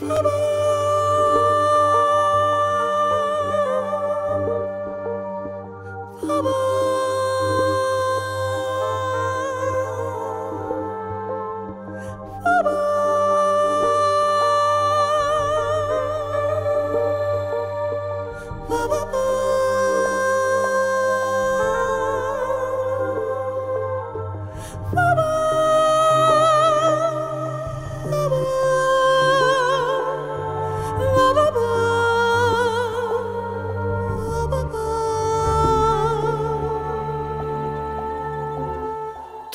Bye-bye.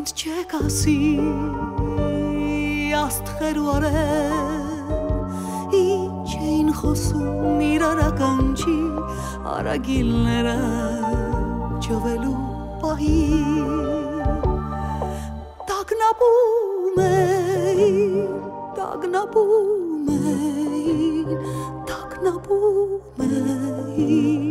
ինձ չեք ասի աստղեր ու արել ինչ էին խոսում իրար ականջի արագիլները ճովելու պահի տագնապում էին տագնապում էին տագնապում էին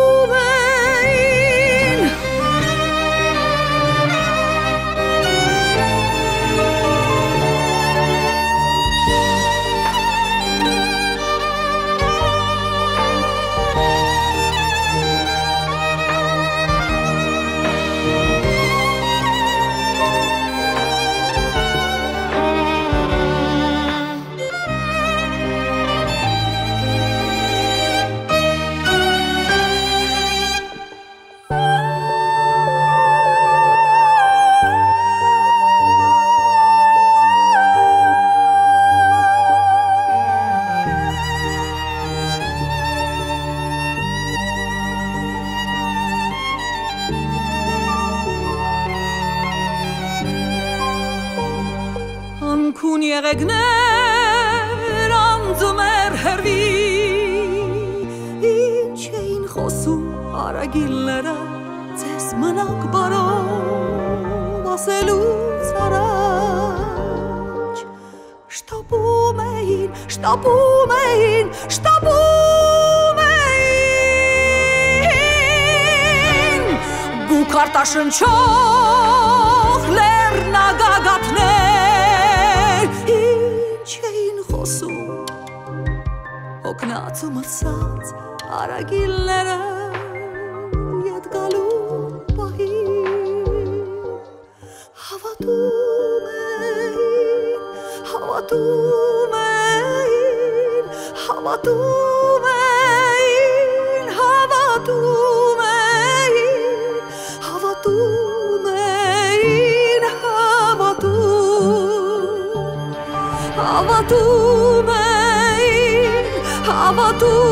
եղեգներ անձում էր հերվի ինչ էին խոսում արագիլները ձեզ մնակ բարով ասելուց առաջ շտապում էին շտապում էին շտապում էին գուքարտաշնչող հոգնած ու մրսած արագիլները ետ գալու պահին հավատում էին հավատում էին հավատում էին հավատում էին հավատում էին հավատում հավատում հավատում